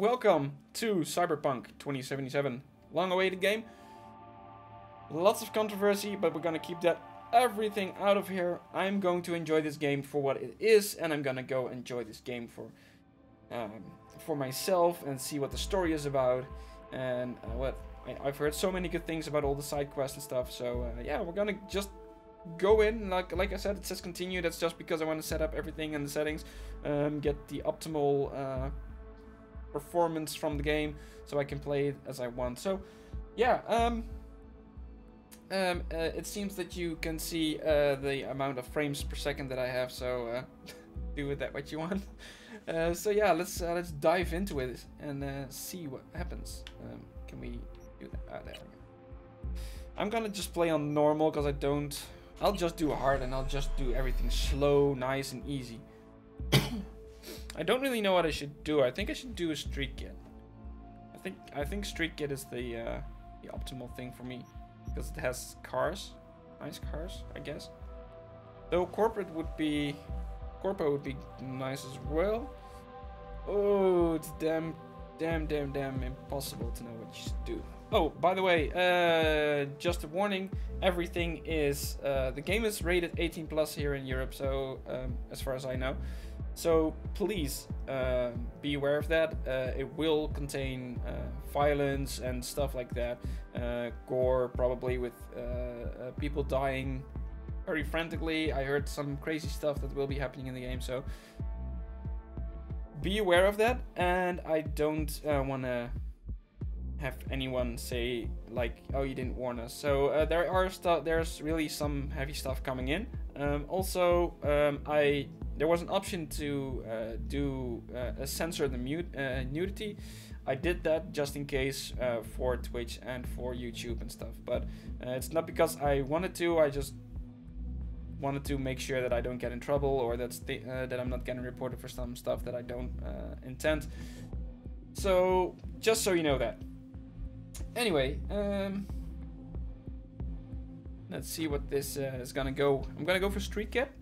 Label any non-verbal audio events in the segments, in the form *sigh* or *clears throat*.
welcome to Cyberpunk 2077. Long awaited game. Lots of controversy, but we're gonna keep that everything out of here. I'm going to enjoy this game for what it is, and I'm gonna go enjoy this game for um, for myself and see what the story is about and uh, what I, have heard so many good things about all the side quests and stuff. So uh, yeah, we're gonna just go in like like I said, it says continue. That's just because I want to set up everything in the settings, um, get the optimal uh, performance from the game, so I can play it as I want. So yeah. Um, um, uh, it seems that you can see uh, the amount of frames per second that I have, so uh, *laughs* do with that what you want. *laughs* Uh, so yeah, let's uh, let's dive into it and uh, see what happens. Um, can we do that? Ah, there we go. I'm gonna just play on normal because I don't. I'll just do hard and I'll just do everything slow, nice, and easy. *coughs* I don't really know what I should do. I think I should do a street kit. I think I think street kit is the uh, the optimal thing for me because it has cars, nice cars, I guess. Though corporate would be corporate would be nice as well. Oh, it's damn, damn, damn, damn impossible to know what you should do. Oh, by the way, uh, just a warning, everything is, uh, the game is rated 18 plus here in Europe, so, um, as far as I know. So please uh, be aware of that. Uh, it will contain uh, violence and stuff like that. Uh, gore, probably with uh, uh, people dying very frantically. I heard some crazy stuff that will be happening in the game, so be aware of that. And I don't want to have anyone say like, "Oh, you didn't warn us." So there are stuff. There's really some heavy stuff coming in. Um, also, um, I there was an option to uh, do uh, censor the mute, uh, nudity. I did that just in case uh, for Twitch and for YouTube and stuff. But uh, it's not because I wanted to. I just wanted to make sure that I don't get in trouble or that's the, uh, that I'm not getting reported for some stuff that I don't intend. So just so you know that. Anyway, um, let's see what this is gonna go. I'm gonna go for Street Kit.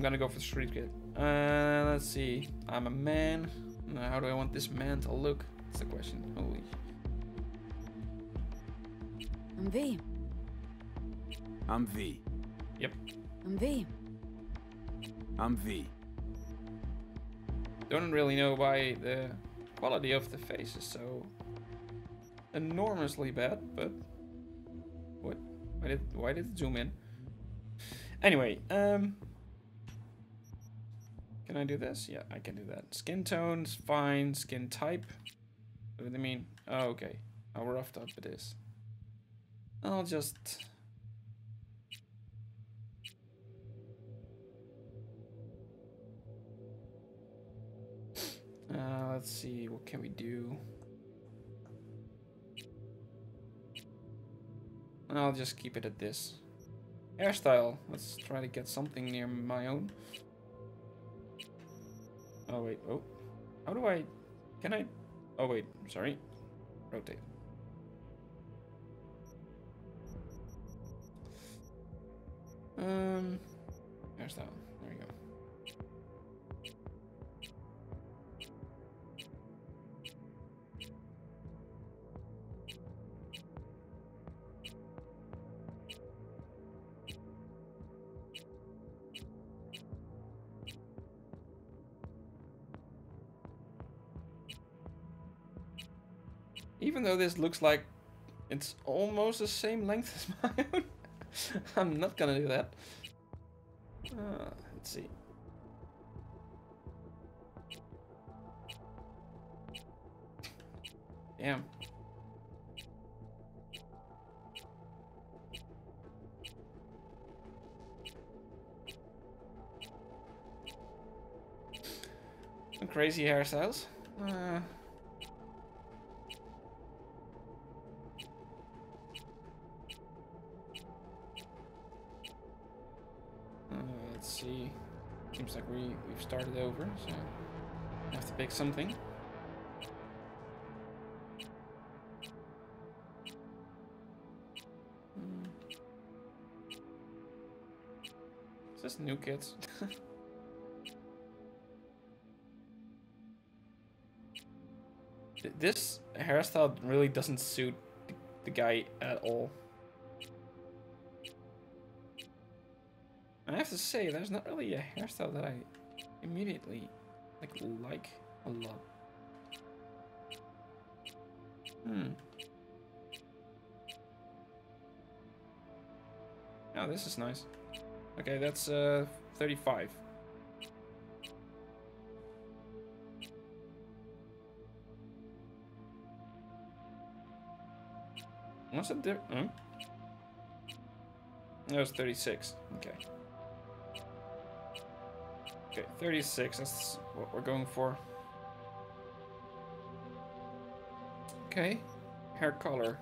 I'm gonna go for the Street kid. Uh, let's see. I'm a man. Now, how do I want this man to look? That's the question. Holy. I'm V. I'm V. Yep. I'm V. I'm V. Don't really know why the quality of the face is so enormously bad, but what? Why did why did it zoom in? Anyway, um, can I do this? Yeah, I can do that. Skin tone's fine. Skin type. What do they mean? Oh, okay. How roughed up it is. I'll just... *sighs* Uh, let's see, what can we do? I'll just keep it at this. Hairstyle. Let's try to get something near my own. Oh, wait. Oh. How do I... Can I... Oh, wait. Sorry. Rotate. Um... There's that one. Even though this looks like it's almost the same length *laughs* as my own. I'm not gonna do that. Uh, let's see. Damn. Some crazy hairstyles. Uh, seems like we, we've started over, so I have to pick something. Hmm. Is this new kids? *laughs* this hairstyle really doesn't suit the guy at all. I have to say, there's not really a hairstyle that I immediately like like a lot. Hmm. Oh, this is nice. Okay, that's uh 35. What's it there? Hmm? That was 36. Okay. Okay, 36. That's what we're going for. Okay. Hair color.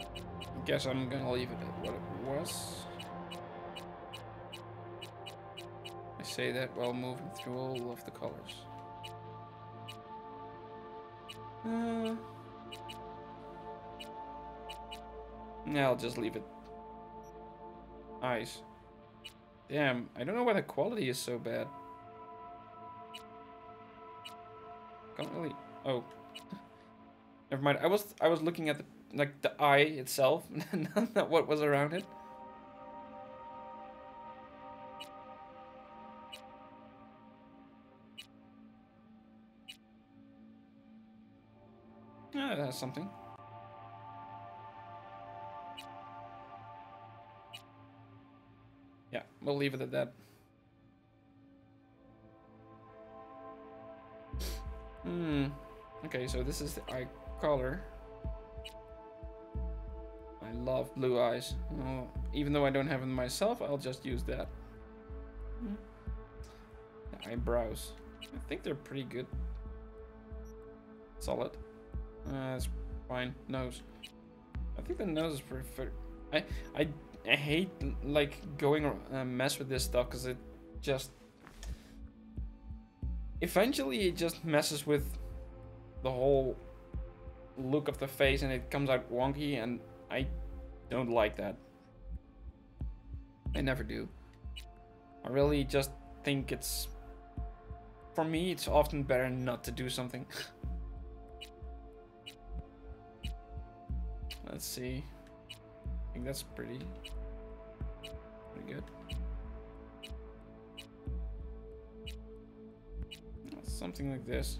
I guess I'm gonna leave it at what it was. I say that while moving through all of the colors. Uh, yeah, I'll just leave it. Eyes. Damn, I don't know why the quality is so bad. Can't really. Oh, *laughs* never mind. I was I was looking at the like the eye itself, *laughs* not what was around it. Yeah, that's something. We'll leave it at that. Hmm. Okay, so this is the eye color. I love blue eyes. Even though I don't have them myself, I'll just use that. The eyebrows. I think they're pretty good. Solid. Uh, that's fine. Nose. I think the nose is pretty. Fair. I I I hate like going uh, mess with this stuff because it just eventually it just messes with the whole look of the face and it comes out wonky and I don't like that. I never do. I really just think it's for me it's often better not to do something. *laughs* Let's see. I think that's pretty pretty good. Something like this.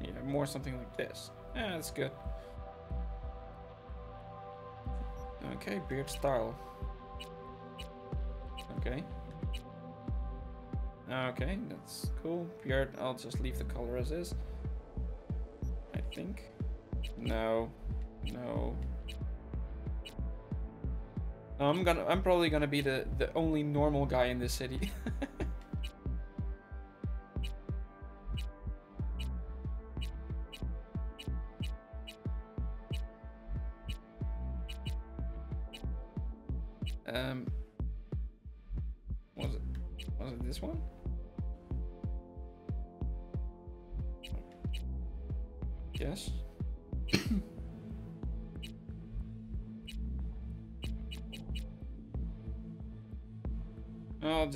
Yeah, more something like this. Yeah, that's good. Okay, beard style. Okay. Okay, that's cool. Beard, I'll just leave the color as is. I think. No. No. I'm gonna I'm probably gonna be the, the only normal guy in this city. *laughs*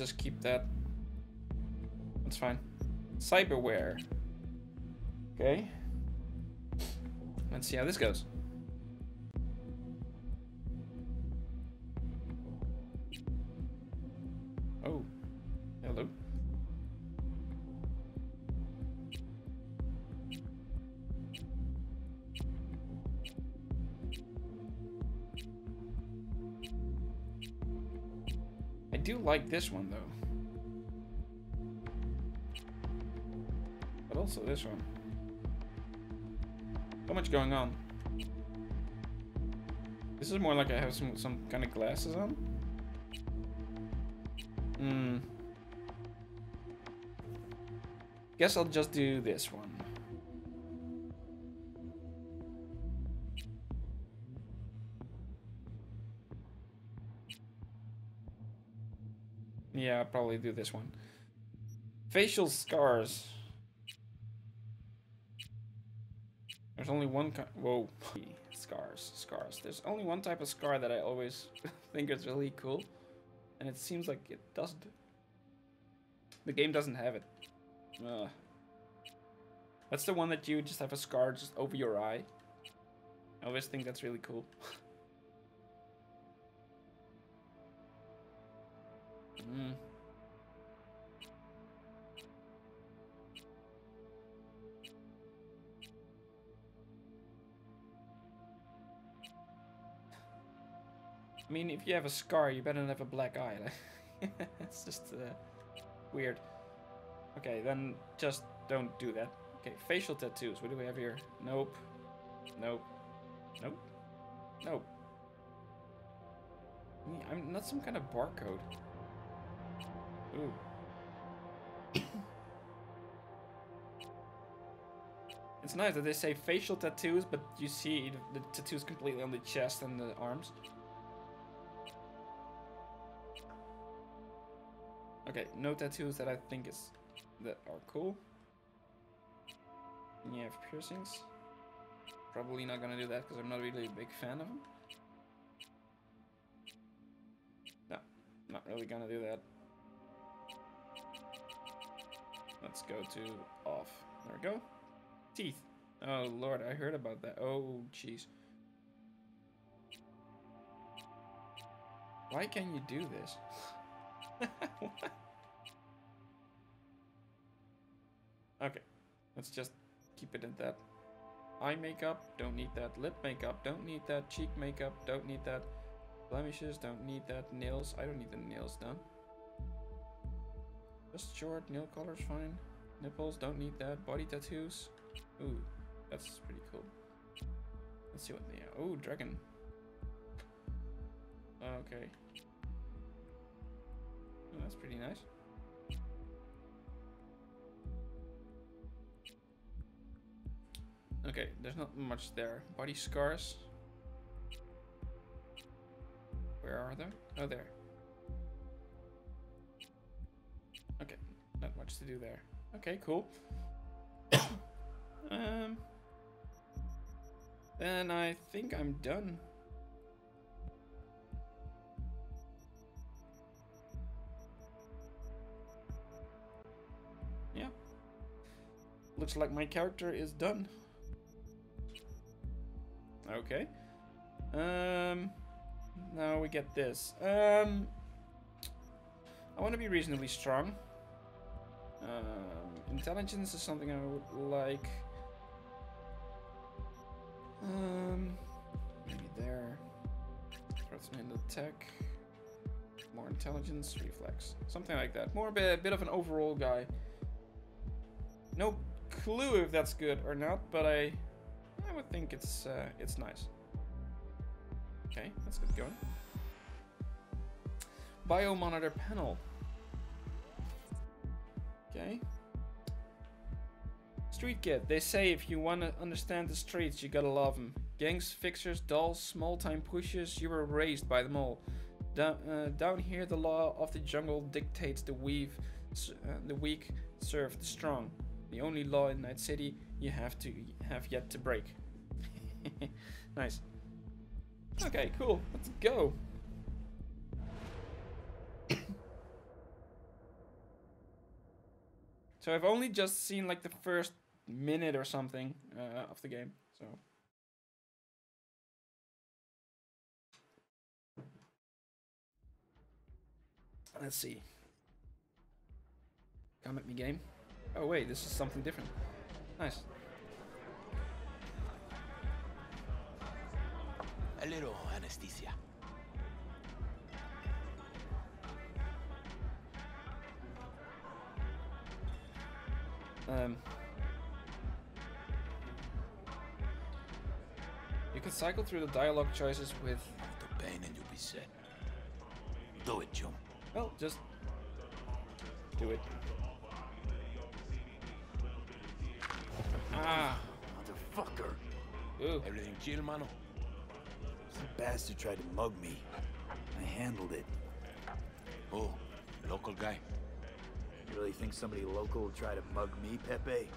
just keep that. That's fine. Cyberware. Okay. Let's see how this goes. Like this one though. But also this one. So much going on. This is more like I have some some kind of glasses on. Hmm. Guess I'll just do this one. Probably do this one. Facial scars. There's only one kind. Whoa. *laughs* Scars, scars. There's only one type of scar that I always *laughs* think is really cool, and it seems like it doesn't. The game doesn't have it. Ugh. That's the one that you just have a scar just over your eye. I always think that's really cool. *laughs* mm. I mean, if you have a scar, you better have a black eye. *laughs* it's just uh, weird. Okay, then just don't do that. Okay, facial tattoos. What do we have here? Nope. Nope. Nope. Nope. I'm not some kind of barcode. Ooh. *coughs* it's nice that they say facial tattoos, but you see the tattoos completely on the chest and the arms. Okay, no tattoos that I think is that are cool. And you have piercings. Probably not gonna do that because I'm not really a big fan of them. No, not really gonna do that. Let's go to off. There we go. Teeth. Oh lord, I heard about that. Oh jeez. Why can you do this? *laughs* What? Okay, let's just keep it at that. Eye makeup, don't need that. Lip makeup, don't need that. Cheek makeup, don't need that. Blemishes, don't need that. Nails, I don't need the nails done. Just short, nail color's fine. Nipples, don't need that. Body tattoos. Ooh, that's pretty cool. Let's see what they are. Ooh, dragon. *laughs* Okay. Oh, that's pretty nice. Okay, there's not much there. Body scars. Where are they? Oh, there. Okay, not much to do there. Okay, cool. *coughs* um, then I think I'm done. Yeah. Looks like my character is done. Okay. Um, now we get this. Um, I want to be reasonably strong. Um, intelligence is something I would like. Um, maybe there. Threats and attack. More intelligence, reflex, something like that. More a bit of an overall guy. No clue if that's good or not, but I I would think it's uh, it's nice. Okay, let's get going. Bio monitor panel. Okay. Street kid. They say if you want to understand the streets, you gotta love them. Gangs, fixers, dolls, small-time pushers, you were raised by them all. Down, uh, down here, the law of the jungle dictates the weave, uh, the weak serve the strong. The only law in Night City you have to have yet to break. *laughs* nice. Okay, cool. Let's go. *coughs* so I've only just seen like the first minute or something uh, of the game. So let's see. Come at me, game. Oh wait, this is something different. Nice. A little anesthesia. Um, you can cycle through the dialogue choices with, The pain and you'll be set. Do it, Jum. well, just do it. Ah, Motherfucker. ooh, Everything chill, mano? Some bastard tried to mug me. I handled it. Oh, local guy. You really think somebody local will try to mug me, Pepe?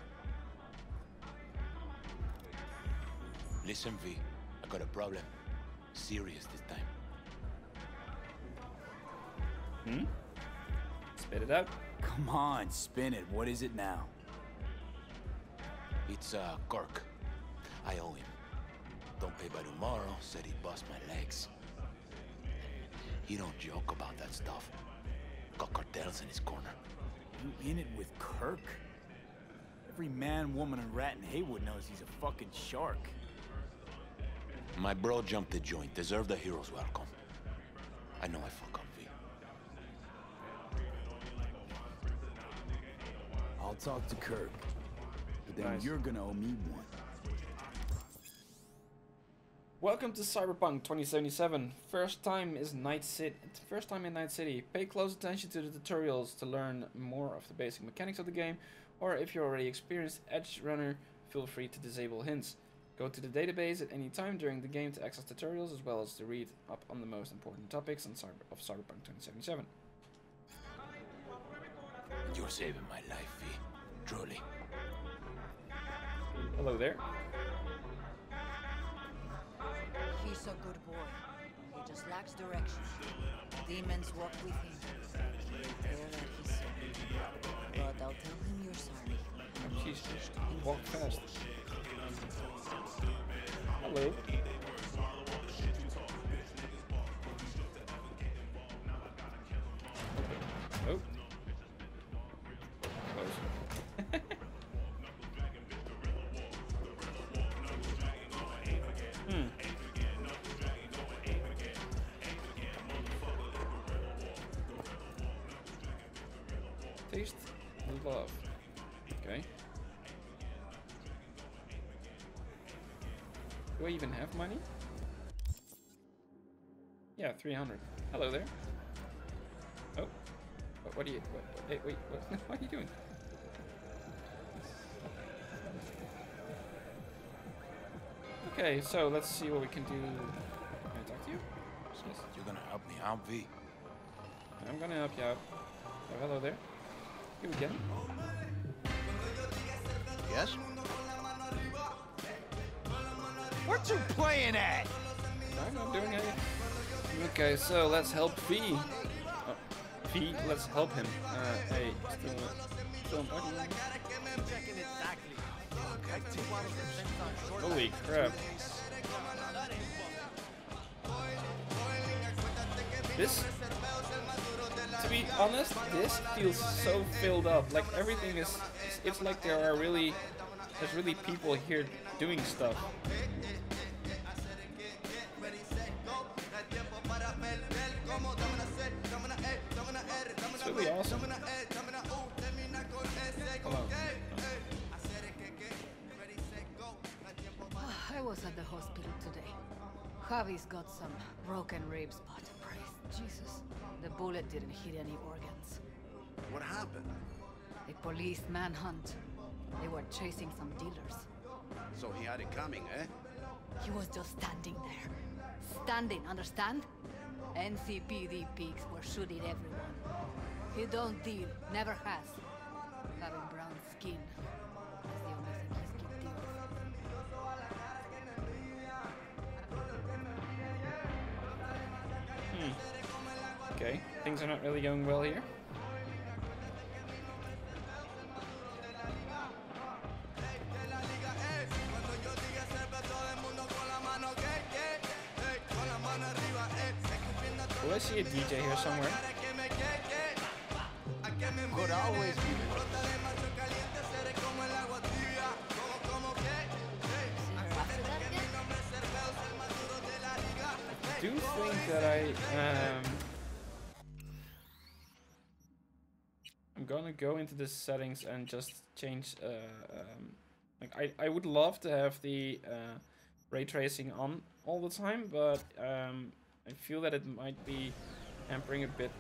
Listen, V. I got a problem. Serious this time. Hmm? Spit it out. Come on, spin it. What is it now? It's, uh, Kirk. I owe him. Don't pay by tomorrow, said he'd bust my legs. He don't joke about that stuff. Got cartels in his corner. You in it with Kirk? Every man, woman, and rat in Heywood knows he's a fucking shark. My bro jumped the joint. Deserved a hero's welcome. I know I fuck up, V. I'll talk to Kirk. But then Nice. you're gonna owe me one. Welcome to Cyberpunk 2077. First time is Night City. First time in Night City. Pay close attention to the tutorials to learn more of the basic mechanics of the game, or if you're already experienced Edge Runner, feel free to disable hints. Go to the database at any time during the game to access tutorials as well as to read up on the most important topics on cyber of Cyberpunk 2077. You're saving my life, V. Truly. Hello there. He's a good boy. He just lacks direction. Demons walk with him. They care that he's sorry. But I'll tell him you're sorry. Oh, jeez, walk fast. Hello. Taste love. Okay. Do I even have money? Yeah, 300. Hello there. Oh. What, what are you... What, hey, wait, what, *laughs* what are you doing? Okay, so let's see what we can do. Can I talk to you? Yes. You're gonna help me out, V. I'm gonna help you out. Oh, hello there. You again? Yes? What you playing at? I'm not doing anything. Okay, so let's help V. Oh, v, let's help him. Uh, hey, still, still. Holy crap. This, to be honest, this feels so filled up. Like everything is, it's like there are really, there's really people here doing stuff. Bullet didn't hit any organs. What happened? A police manhunt. They were chasing some dealers. So he had it coming, eh? He was just standing there. Standing, understand? NCPD pigs were shooting everyone. He don't deal, never has. Having brown skin. That's the only thing he's guilty of. Okay, things are not really going well here. Do I see a DJ here somewhere? Could always be. I do think that I um go into the settings and just change uh, um, like I, I would love to have the uh, ray tracing on all the time but um, I feel that it might be hampering a bit.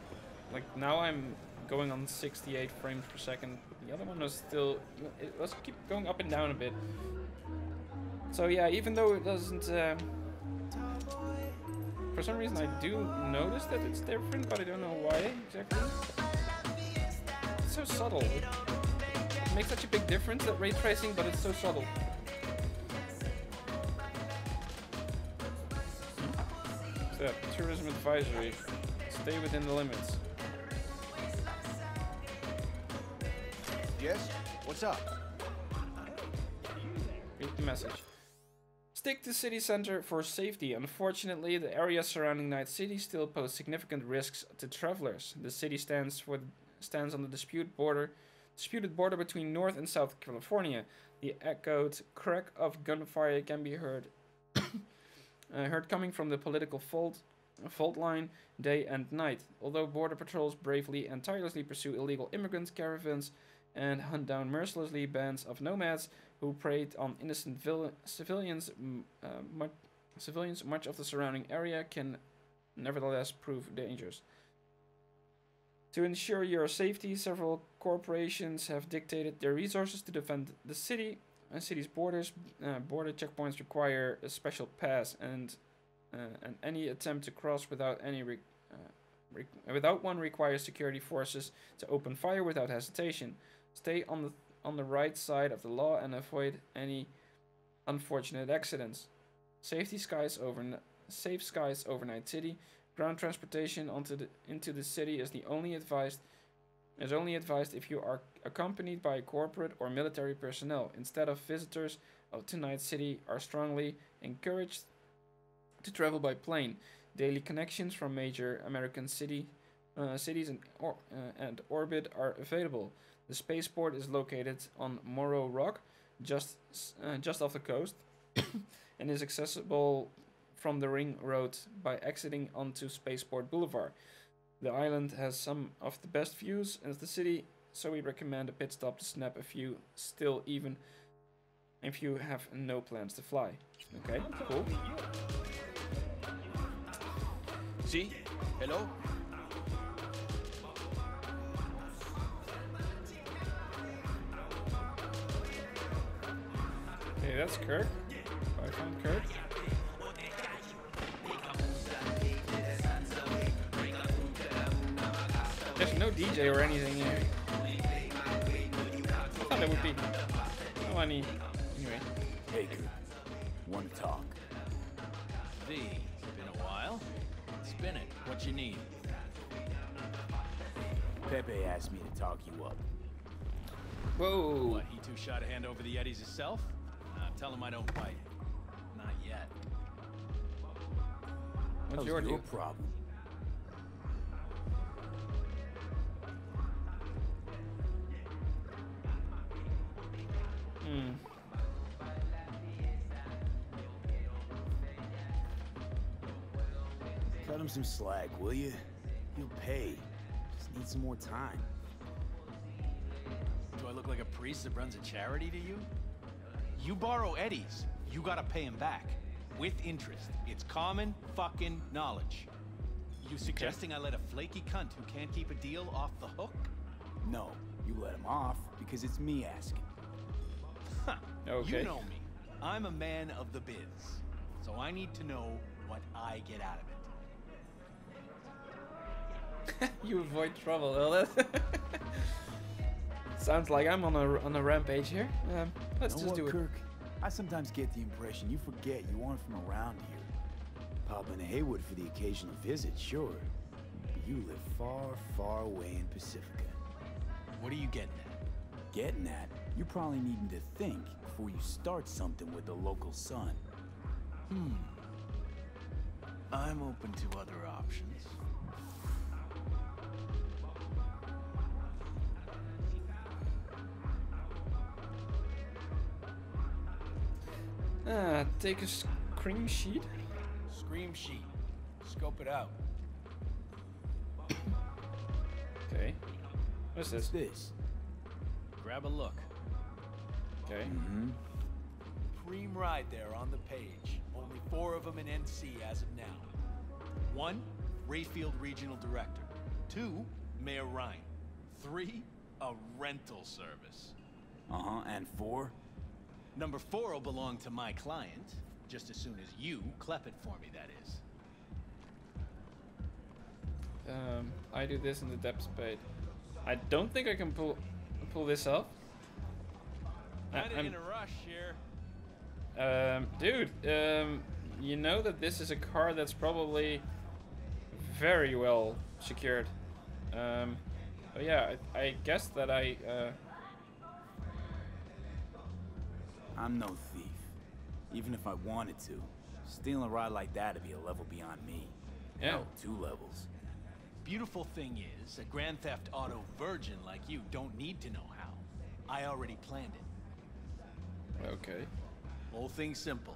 Like now I'm going on 68 frames per second. The other one was still it was keep going up and down a bit. So yeah even though it doesn't um, for some reason, I do notice that it's different, but I don't know why exactly. It's so subtle. It makes such a big difference, that ray tracing, but it's so subtle. Yeah, tourism advisory. Stay within the limits. Yes? What's up? Read the message. Stick to city center for safety. Unfortunately, the area surrounding Night City still pose significant risks to travelers. The city stands for stands on the dispute border, disputed border between North and South California. The echoed crack of gunfire can be heard *coughs* uh, heard coming from the political fault fault line day and night. Although border patrols bravely and tirelessly pursue illegal immigrant caravans and hunt down mercilessly bands of nomads who preyed on innocent vil- civilians, uh, mu- civilians, much of the surrounding area can nevertheless prove dangerous. To ensure your safety, several corporations have dictated their resources to defend the city. and city's borders, uh, border checkpoints require a special pass, and uh, and any attempt to cross without any uh, without one requires security forces to open fire without hesitation. Stay on the on the right side of the law and avoid any unfortunate accidents. Safety skies over safe skies over Night City. Ground transportation onto the into the city is the only advised is only advised if you are accompanied by corporate or military personnel. Instead of visitors of to Night City are strongly encouraged to travel by plane. Daily connections from major American city uh, cities and or, uh, and orbit are available. The spaceport is located on Morro Rock, just uh, just off the coast, *coughs* and is accessible from the ring road by exiting onto Spaceport Boulevard. The island has some of the best views in the city, so we recommend a pit stop to snap a few still even if you have no plans to fly. Okay, cool. See? Hello? Hey, that's Kirk. I found Kirk. DJ or anything here. I thought there would be. I need. Anyway. Hey, good. Want to talk? V, been a while. Spin it. What you need? Pepe asked me to talk you up. Whoa. What, he too shot a hand over the Eddies himself? Uh, tell him I don't bite. Not yet. What's your your problem? Hmm. Cut him some slack, will you? He'll pay. Just need some more time. Do I look like a priest that runs a charity to you? You borrow Eddies, you gotta pay him back. With interest. It's common fucking knowledge. You suggesting I let a flaky cunt who can't keep a deal off the hook? No, you let him off because it's me asking. Huh. Okay. You know me. I'm a man of the biz. So I need to know what I get out of it. *laughs* you avoid trouble. Well, that *laughs* sounds like I'm on a on a rampage here. Um, let's know just what, do it. Kirk? I sometimes get the impression you forget you aren't from around here. Pop into Heywood for the occasional visit, sure. But you live far, far away in Pacifica. What are you getting at? Getting at, you're probably needing to think before you start something with the local sun. Hmm. I'm open to other options. Ah, take a scream sheet. Scream sheet. Scope it out. *coughs* Okay. What's What's this? this? Grab a look. Okay. Mm-hmm. Cream ride there on the page. Only four of them in NC as of now. One, Rayfield Regional Director. Two, Mayor Rhyne. Three, a rental service. Uh-huh, and four? Number four will belong to my client, just as soon as you clep it for me, that is. Um, I do this in the depth spade. I don't think I can pull pull this off. I- Kinda I'm- in a rush here. Um, dude, um, you know that this is a car that's probably very well secured. Um, but yeah, I, I guess that I. Uh, I'm no thief. Even if I wanted to, stealing a ride like that would be a level beyond me. Yeah. Hell, two levels. Beautiful thing is, a Grand Theft Auto virgin like you don't need to know how. I already planned it. Okay. Whole thing simple.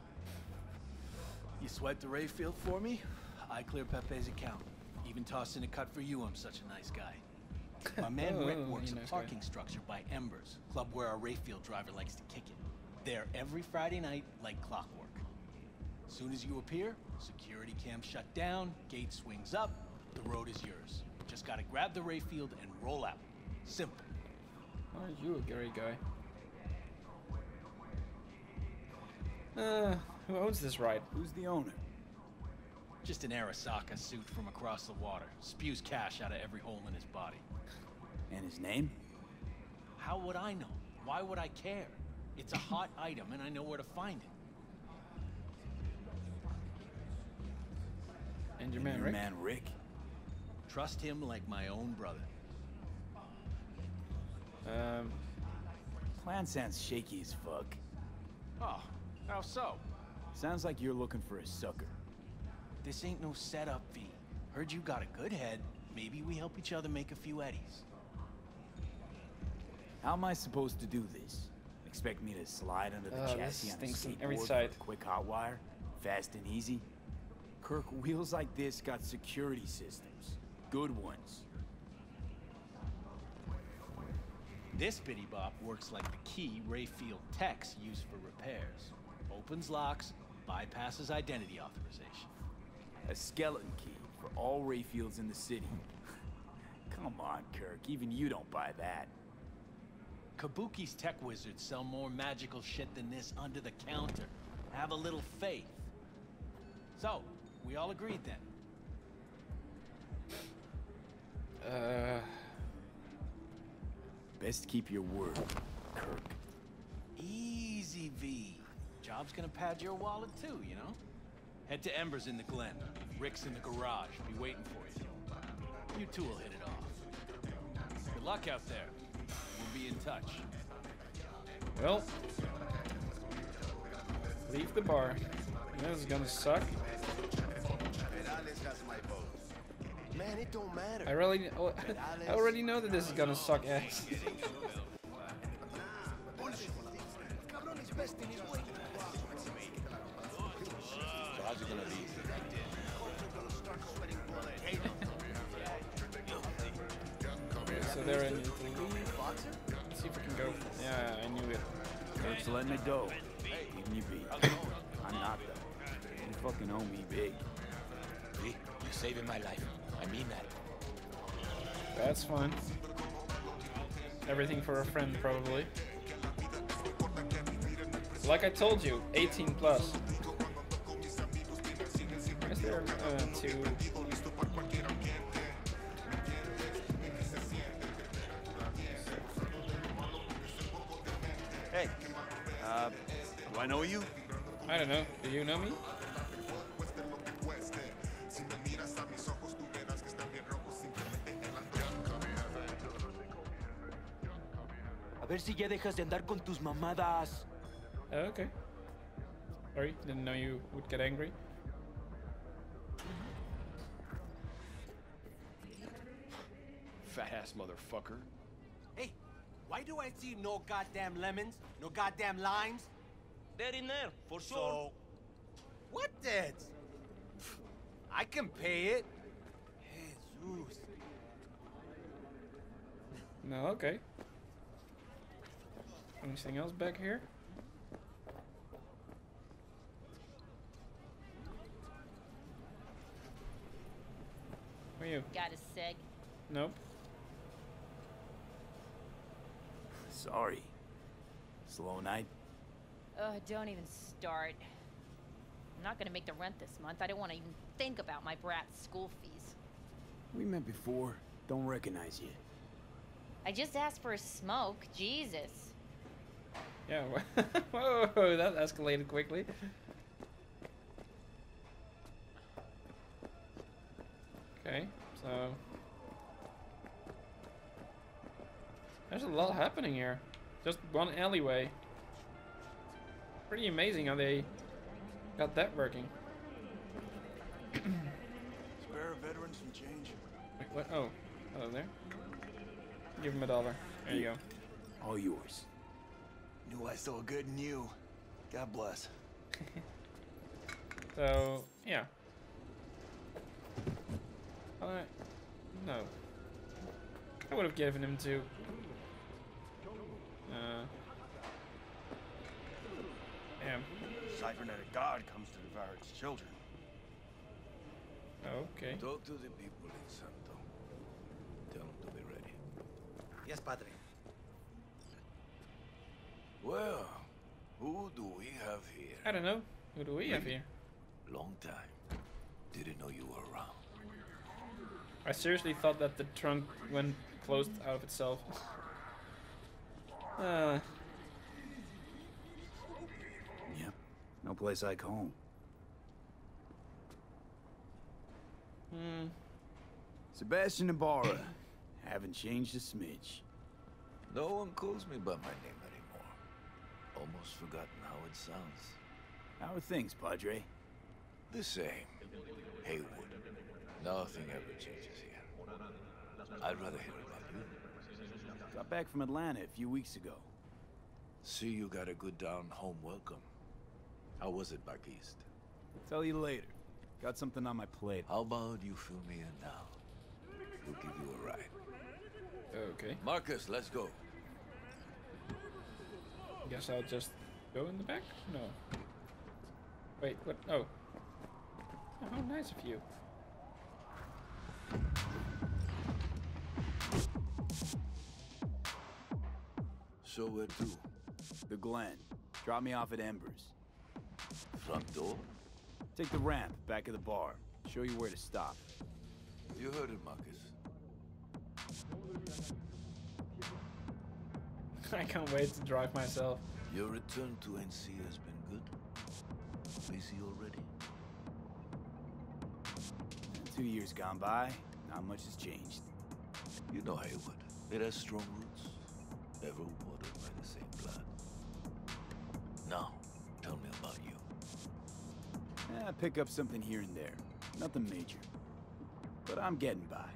You swipe the Rayfield for me, I clear Pepe's account. Even toss in a cut for you, I'm such a nice guy. My man *laughs* oh, Rick Oh, works a nice guy. parking structure by Embers, club where our Rayfield driver likes to kick it. There every Friday night, like clockwork. Soon as you appear, security cam shut down, gate swings up, the road is yours. Just gotta grab the Rayfield and roll out. Simple. Are you a great guy? Uh, who owns this ride? Who's the owner? Just an Arasaka suit from across the water. Spews cash out of every hole in his body. And his name? How would I know? Why would I care? It's a hot item and I know where to find it. And your And man, your Rick? man Rick? Trust him like my own brother. Um, Plan sounds shaky as fuck. Oh, how so? Sounds like you're looking for a sucker. This ain't no setup, V. Heard you got a good head. Maybe we help each other make a few eddies. How am I supposed to do this? Expect me to slide under the uh, this chassis on a stinks on skateboard every with side. a quick hot wire? Fast and easy? Kirk, wheels like this got security systems. Good ones. This bitty bop works like the key Rayfield techs use for repairs. Opens locks, bypasses identity authorization. A skeleton key for all Rayfields in the city. *laughs* Come on, Kirk. Even you don't buy that. Kabuki's tech wizards sell more magical shit than this under the counter. Have a little faith. So, we all agreed then. uh, Best keep your word, Kirk. Easy, V. Job's gonna pad your wallet too, you know? Head to Embers in the Glen. Rick's in the garage. Be waiting for you. You two will hit it off. Good luck out there. We'll be in touch. well, leave the bar. This is gonna suck. Peralez has my vote. Man, it don't matter. I really, oh, *laughs* I already know that this is gonna suck ass. So there I need to. Let's see if I can go. Yeah, I knew it. Kirk's letting it go. Leaving you be. I'm not, though. You fucking owe me big. V, you're saving my life. I mean that. That's fine. Everything for a friend, probably. Like I told you, 18 plus. Is there uh, two? Know you? I don't know. Do you know me? A ver si ya dejas de andar con tus mamadas. Oh, okay. Sorry, didn't know you would get angry. Fat ass motherfucker. Hey, why do I see no goddamn lemons, no goddamn limes? They're in there, for sure. So, what then? I can pay it. Jesus. No, okay. Anything else back here? Who are you? Got a seg. Nope. Sorry. Slow night? Oh, don't even start. I'm not gonna make the rent this month. I don't want to even think about my brat's school fees. We met before. Don't recognize you. I just asked for a smoke. Jesus. Yeah, *laughs* whoa, that escalated quickly. Okay, so... There's a lot happening here. Just one alleyway. Pretty amazing how they got that working. Spare veterans some change. Wait, what? Oh, hello there. Give him a dollar. There you go. All yours. Knew I saw good in you. God bless. *laughs* So yeah. I no. I would have given him to. Uh. Yeah. Cybernetic God comes to devour its children. Okay. Talk to the people in Santo. Tell them to be ready. Yes, Padre. Well, who do we have here? I don't know. Who do we have here? Long time. Didn't know you were around. I seriously thought that the trunk went closed out of itself. Uh, Yep. No place like home. hmm. Sebastian Ibarra. *clears throat* Haven't changed a smidge. No one calls me by my name anymore. Almost forgotten how it sounds. How are things, Padre? The same. Heywood. Nothing ever changes here. I'd rather hear about you. Got back from Atlanta a few weeks ago. See you got a good down home welcome. How was it back east? Tell you later. Got something on my plate. How about you fill me in now? We'll give you a ride. Okay. Marcus, let's go. Guess I'll just go in the back? No. Wait, what? Oh. Oh, how nice of you. So where to? The Glen. Drop me off at Embers. Front door? Take the ramp, back of the bar. Show you where to stop. You heard it, Marcus. *laughs* I can't wait to drive myself. Your return to NC has been good. Busy already? Two years gone by, not much has changed. You know Heywood. It has strong roots. Ever watered by the same blood. Now, Eh, pick up something here and there. Nothing major. But I'm getting by.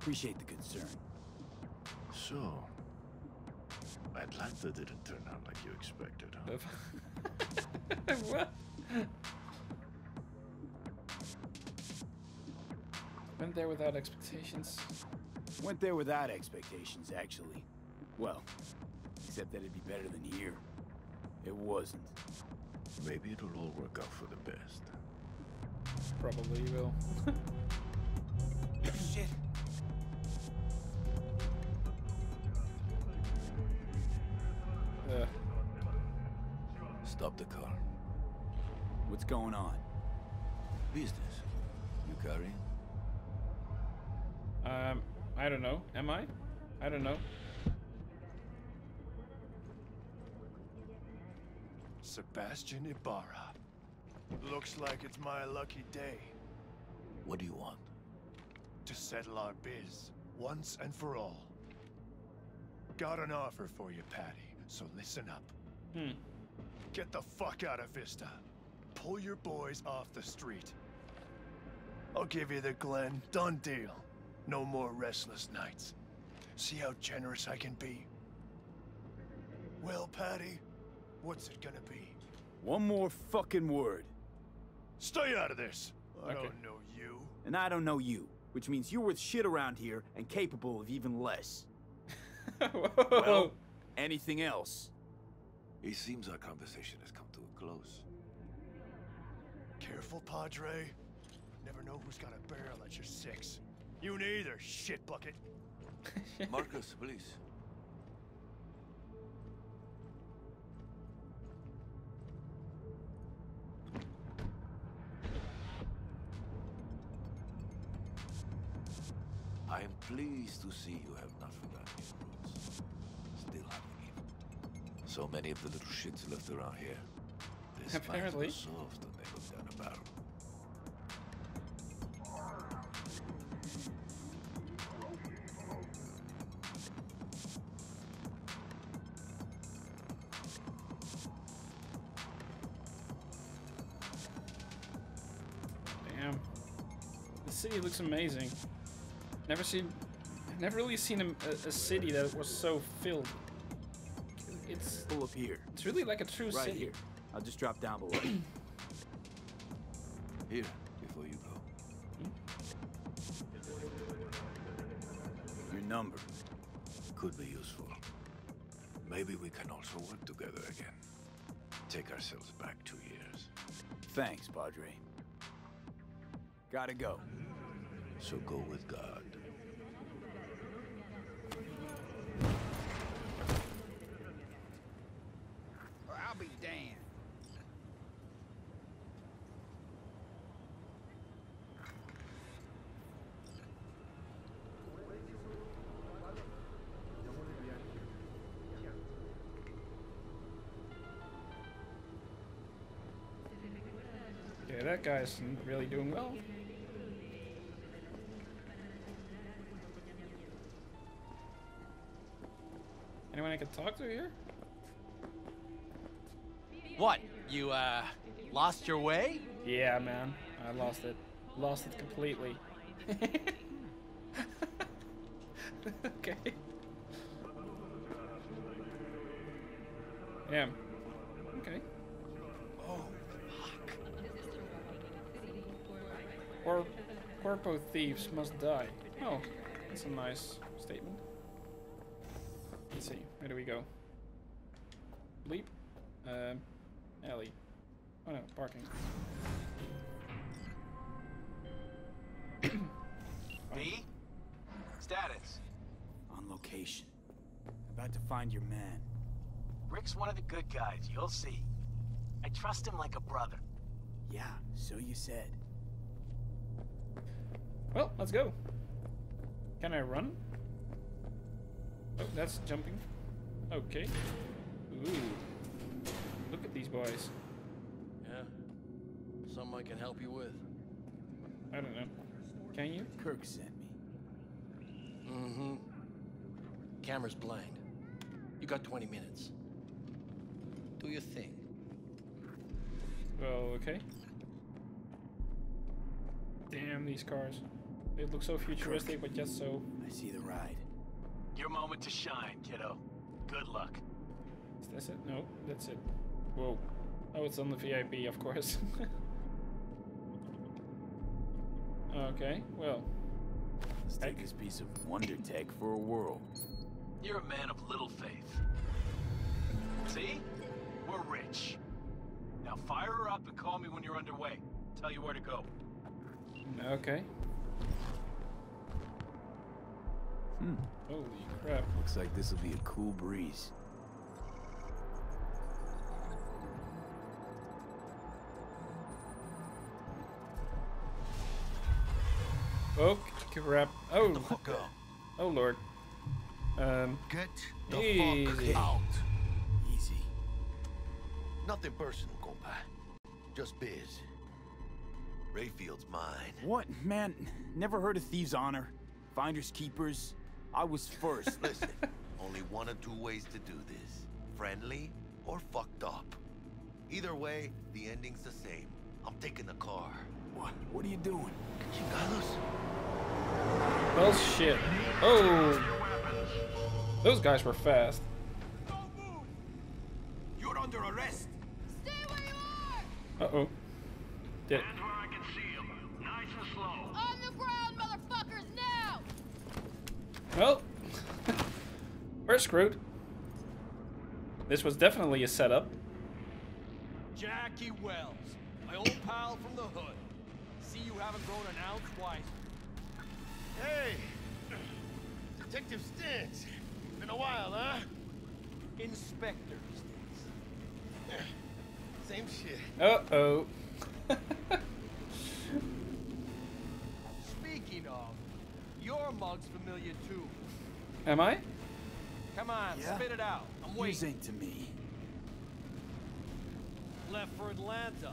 Appreciate the concern. So, Atlanta didn't turn out like you expected, huh? *laughs* what? Went there without expectations. Went there without expectations, actually. Well, except that it'd be better than here. It wasn't. Maybe it'll all work out for the best. Probably will. *laughs* Shit. Ugh. Stop the car. What's going on? Business. You carrying? Um, I don't know. Am I? I don't know. Sebastian Ibarra. Looks like it's my lucky day What do you want? to settle our biz once and for all. Got an offer for you, Patty, so listen up. Hmm. Get the fuck out of Vista. Pull your boys off the street. I'll give you the Glen. Done deal. No more restless nights. See how generous I can be? Well, Patty, what's it gonna be? One more fucking word. Stay out of this. I Okay. don't know you. And I don't know you, which means you're worth shit around here and capable of even less. *laughs* Whoa. Well, anything else? It seems our conversation has come to a close. Careful, Padre. Never know who's got a barrel at your six. You neither, shit bucket. *laughs* Marcus, please. I am pleased to see you have not forgotten your roots. Still happening. So many of the little shits left around here. This Apparently. might soft when they look down a barrel. Damn. The city looks amazing. Never seen, never really seen a, a, city that was so filled. It's full up here. It's really like a true right city. here. I'll just drop down below. *clears throat* Here, before you go. Hmm? Your number. Could be useful. Maybe we can also work together again. Take ourselves back two years. Thanks, Padre. Gotta go. So go with God. Or I'll be damned. Okay, that guy's really doing well. Talk to here? What? You, uh, lost your way? Yeah, man. I lost it. Lost it completely. *laughs* okay. Yeah. Okay. Oh, fuck. Or corpo thieves must die. Oh, that's a nice statement. Let's where do we go? Bleep. Um, alley. Oh no, parking. B? Status. On location. About to find your man. Rick's one of the good guys, you'll see. I trust him like a brother. Yeah, so you said. Well, let's go. Can I run? Oh, that's jumping. Okay. Ooh. Look at these boys. Yeah. Something I can help you with. I don't know. Can you? Kirk sent me. Mm-hmm. Camera's blind. You got 20 minutes. Do your thing. Well, okay. Damn, these cars. They look so futuristic, but just so... I see the ride. Your moment to shine, kiddo. Good luck. Is this it? No, that's it. Whoa. Oh, it's on the VIP, of course. *laughs* okay, well. Let's take this piece of wonder tech for a whirl. You're a man of little faith. See? We're rich. Now fire her up and call me when you're underway. Tell you where to go. Okay. Hmm. Holy crap. Looks like this will be a cool breeze. Oh, crap. Oh. Oh, Lord. Um. Get the easy. fuck out. Easy. Nothing personal, compa. Just biz. Rayfield's mine. What? Man, never heard of Thieves' Honor? Finders Keepers? I was first. Listen, *laughs* only one or two ways to do this. Friendly or fucked up. Either way, the ending's the same. I'm taking the car. What? What are you doing? Chingados. Well, shit. Oh. Those guys were fast. You're under arrest. Stay where you are! Uh-oh. Did On the ground, motherfuckers, now! Well, *laughs* we're screwed. This was definitely a setup. Jackie Wells, my old pal from the hood. See you haven't grown an ounce wiser. Hey! *clears throat* Detective Stintz. Been a while, huh? Inspector *clears throat* Same shit. Uh-oh. *laughs* your mug's familiar too. Am I? Come on, Yeah? spit it out. I'm Yours waiting. ain't to me. Left for Atlanta,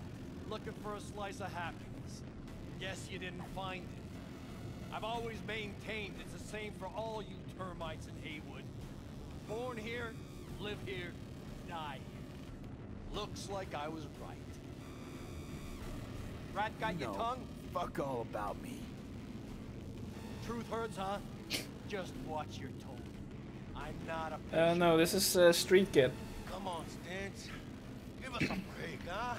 looking for a slice of happiness. Guess you didn't find it. I've always maintained it's the same for all you termites in Heywood. Born here, live here, die here. Looks like I was right. Rat got your tongue? Fuck all about me. Truth hurts, huh? Just watch your tone. I'm not a Uh, no, this is uh, Street Kid. Come on, Stance. Give us a break, huh?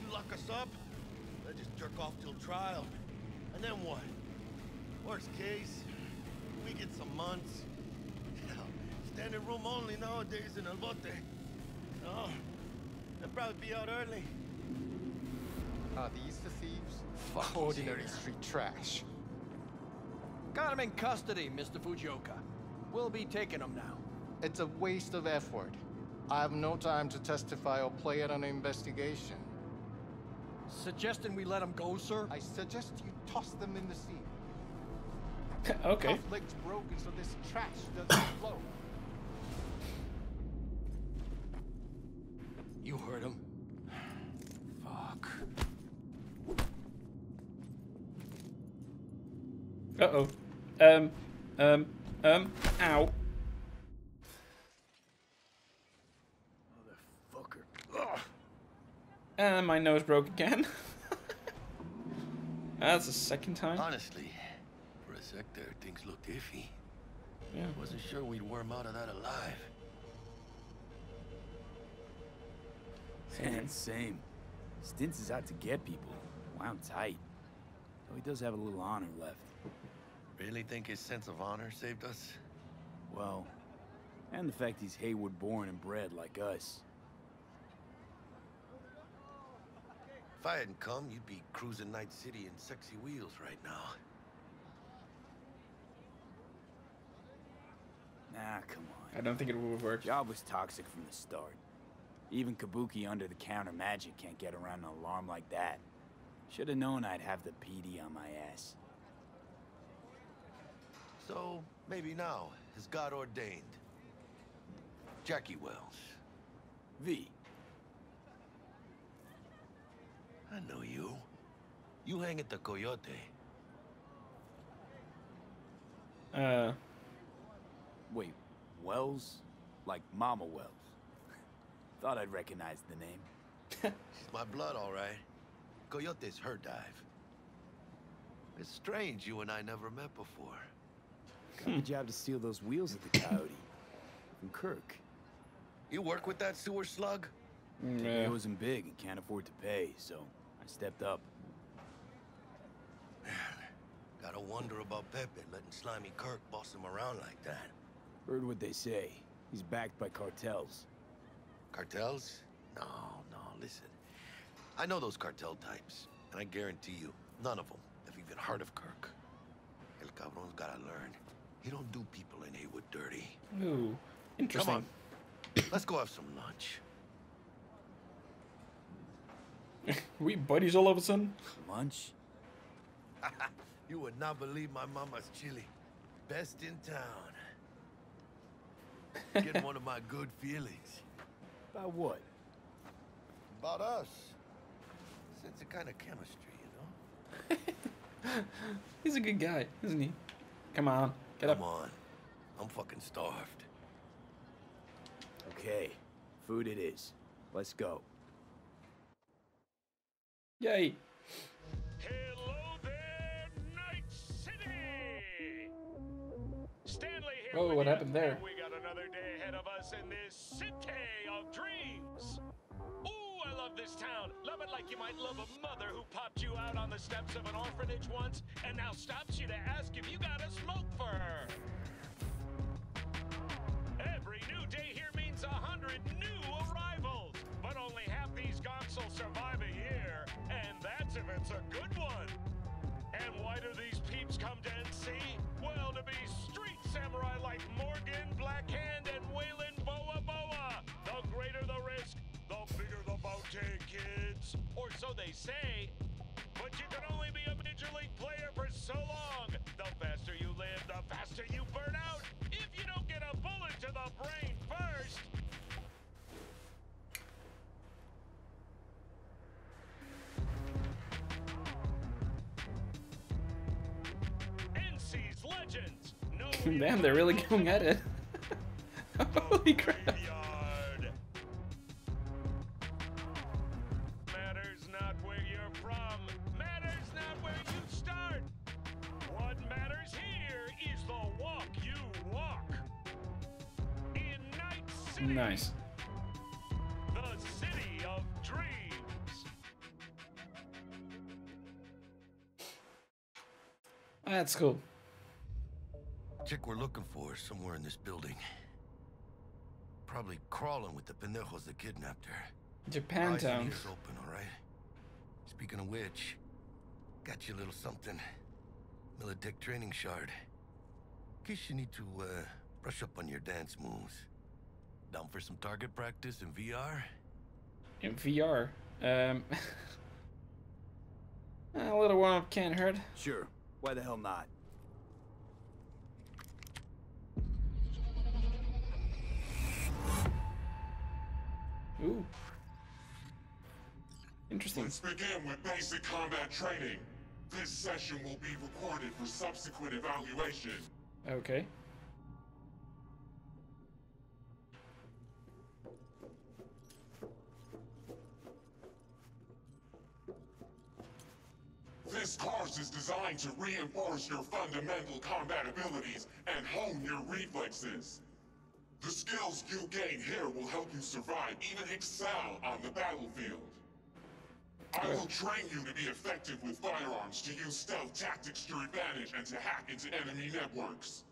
You lock us up, I just jerk off till trial. And then what? Worst case, we get some months. Hell, standing room only nowadays in El Bote. No, they'll probably be out early. Are these the thieves? Fuck, Ordinary he's street trash. Got him in custody, Mr. Fujioka. We'll be taking him now. It's a waste of effort. I have no time to testify or play at an investigation. Suggesting we let him go, sir? I suggest you toss them in the sea. *laughs* okay. Cuff legs broken so this trash doesn't *coughs* flow. You heard him. Fuck. Uh oh. Um. Um. Um. Ow. Motherfucker. And my nose broke again. *laughs* That's the second time. Honestly, for a sec there, things looked iffy. Yeah. I Wasn't sure we'd worm out of that alive. Man, same. Stintz is out to get people. Wound tight. Though he does have a little honor left. Really think his sense of honor saved us? Well, and the fact he's Heywood born and bred like us. If I hadn't come, you'd be cruising Night City in sexy wheels right now. Nah, come on. I don't think it would have worked. Job was toxic from the start. Even Kabuki under the counter magic can't get around an alarm like that. Should have known I'd have the PD on my ass. So, maybe now, as God ordained. Jackie Wells. V. I know you. You hang at the Coyote. Uh. Wait, Wells? Like Mama Wells? *laughs* Thought I'd recognize the name. She's *laughs* my blood, all right. Coyote's her dive. It's strange you and I never met before. Got the job to steal those wheels at the Coyote. From Kirk. You work with that sewer slug? He Yeah. owes him big and can't afford to pay, so I stepped up. *sighs* Gotta wonder about Pepe letting Slimy Kirk boss him around like that. Heard what they say. He's backed by cartels. Cartels? No, no, listen. I know those cartel types, and I guarantee you, none of them have even heard of Kirk. El Cabron's gotta learn. He don't do people in Heywood dirty. Ooh. Interesting. Come on. Let's go have some lunch. *laughs* we buddies all of a sudden. Lunch? *laughs* you would not believe my mama's chili. Best in town. Getting *laughs* one of my good feelings. About what? About us. Sense a kind of chemistry, you know? He's a good guy, isn't he? Come on, get Come up. on. I'm fucking starved. Okay, food it is. Let's go. Yay. Hello there, Night City! Stanley here. Whoa, with what happened there? We got another day ahead of us in this city of dreams. Ooh, I love this town. Love it like you might love a mother who popped you out on the steps of an orphanage once and now stops you to ask if you got a smoke for her. Every new day here means a hundred new arrivals, but only half these gonks will survive a year, and that's if it's a good one. And why do these Or so they say. But you can only be a major league player for so long. The faster you live, the faster you burn out. If you don't get a bullet to the brain first. NC's legends. No Damn, *laughs* they're really going at it. *laughs* Holy crap. That's cool. Chick we're looking for is somewhere in this building. Probably crawling with the pendejos that kidnapped her. Eyes and Japantown. ears open, all right? Speaking of which, got you a little something. Militech training shard. In case you need to, uh, brush up on your dance moves. Down for some target practice in VR? In VR. Um, *laughs* a little warm up can't hurt. Sure. Why the hell not? Ooh. Interesting. Let's begin with basic combat training. This session will be recorded for subsequent evaluation. Okay. This course is designed to reinforce your fundamental combat abilities and hone your reflexes. The skills you gain here will help you survive, even excel on the battlefield. I will train you to be effective with firearms, to use stealth tactics to your advantage, and to hack into enemy networks.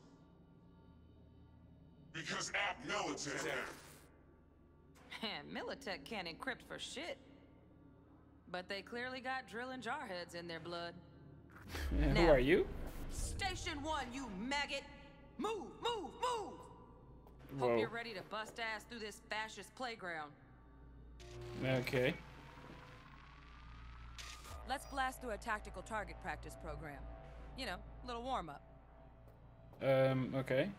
Because at Militech, And *laughs* Militech can't encrypt for shit. But they clearly got drilling jarheads in their blood. *laughs* Who Now. are you? Station one, you maggot! Move, move, move! Whoa. Hope you're ready to bust ass through this fascist playground. Okay. Let's blast through a tactical target practice program. You know, little warm up. Um, okay.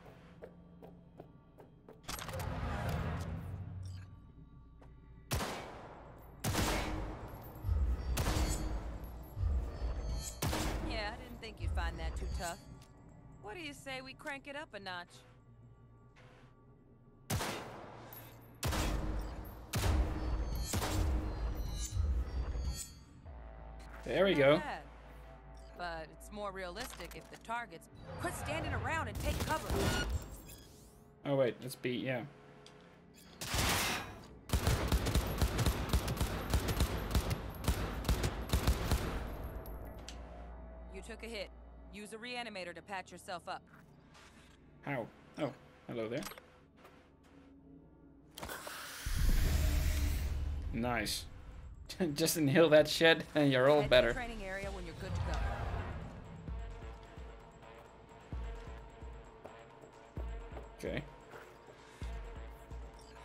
Think you'd find that too tough. What do you say we crank it up a notch? There we Not go. bad. But it's more realistic if the targets quit standing around and take cover. Oh wait, let's be yeah. You took a hit. Use a reanimator to patch yourself up. How? Oh, hello there. Nice. *laughs* Just inhale that shit *laughs* and you're all Head better. training area when you're good to go. Okay.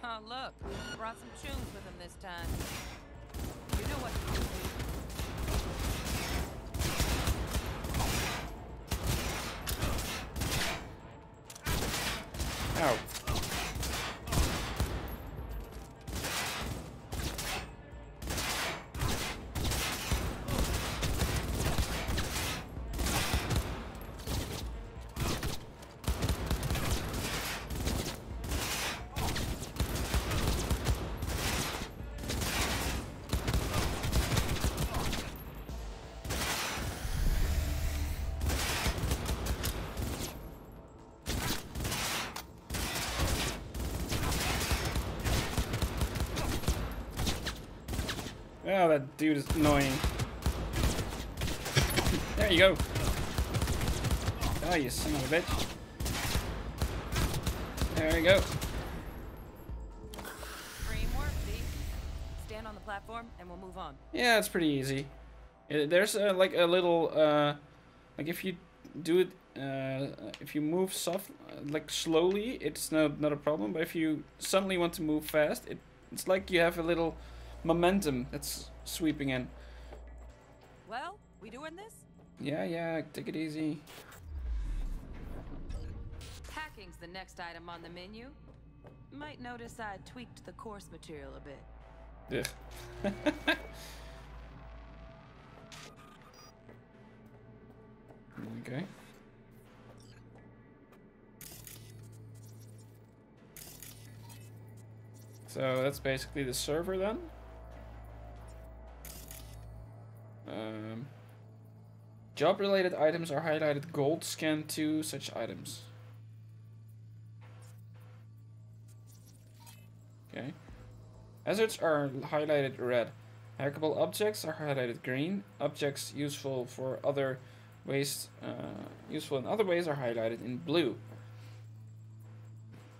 Oh, look. Brought some tunes with him this time. You know what Ow. Oh, that dude is annoying. there you go. Oh, you son of a bitch. There we go. Stand on the platform and we'll move on. Yeah, it's pretty easy. Uh, There's uh, like a little, uh, like if you do it, uh, if you move soft, uh, like slowly, it's not not a problem. But if you suddenly want to move fast, it it's like you have a little momentum that's sweeping in. Well, we doing this? Yeah, yeah, take it easy. Hacking's the next item on the menu. Might notice I tweaked the course material a bit. Ugh. *laughs* okay. So that's basically the server then. Um, job related items are highlighted gold, scan to such items. Okay. Hazards are highlighted red. Hackable objects are highlighted green. Objects useful for other ways, uh, useful in other ways are highlighted in blue.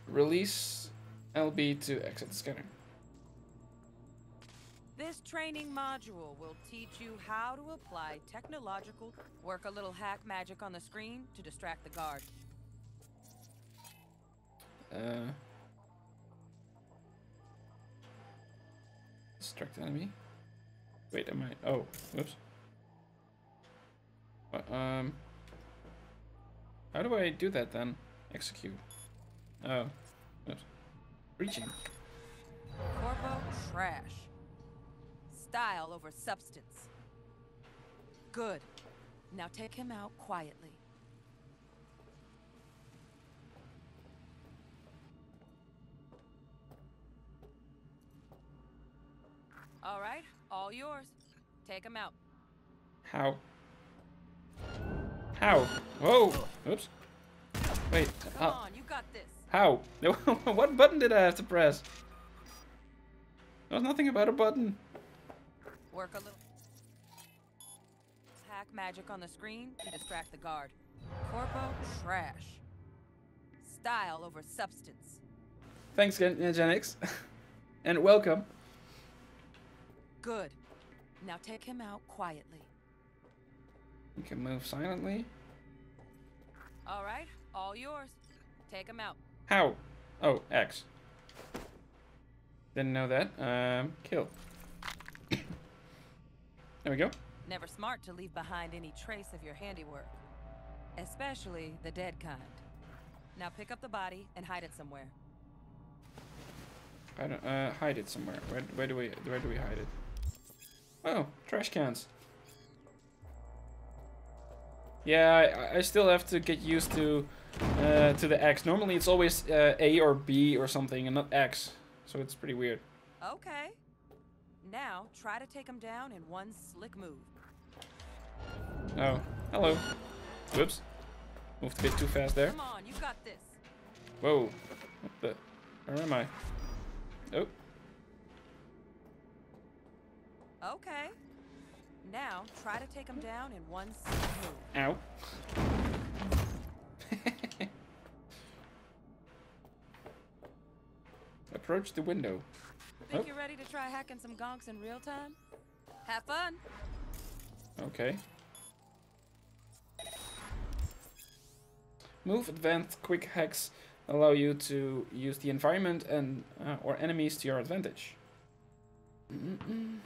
Release LB to exit scanner. This training module will teach you how to apply technological... Work a little hack magic on the screen to distract the guard. Uh... Distract enemy? Wait, am I... Oh, whoops. What, um... How do I do that then? Execute. Oh. Oops. Reaching. Corpo trash. Style over substance. Good. Now take him out quietly. All right, all yours. Take him out. How? How? Whoa! Oops. Wait. Come uh, on, you got this. How? *laughs* what button did I have to press? There was nothing about a button. Work a little. Hack magic on the screen to distract the guard. Corpo trash. Style over substance. Thanks, Gen, uh, *laughs* and welcome. Good. Now take him out quietly. You can move silently. All right, all yours. Take him out. How? Oh, X. Didn't know that. Um, kill. There we go. Never smart to leave behind any trace of your handiwork. Especially the dead kind. Now pick up the body and hide it somewhere. I don't, uh, hide it somewhere. Where, where do we, where do we hide it? Oh, trash cans. Yeah, I, I still have to get used to, uh, to the X. Normally it's always uh, A or B or something and not X. So it's pretty weird. Okay. Now, try to take him down in one slick move. Oh, hello. Whoops. Moved a bit too fast there. Come on, you got this. Whoa. What the? Where am I? Oh. Okay. Now, try to take him down in one slick move. Ow. *laughs* Approach the window. Think Oh. you're ready to try hacking some gonks in real time? Have fun. Okay. Move advanced quick hacks allow you to use the environment and uh, or enemies to your advantage. Mm -mm.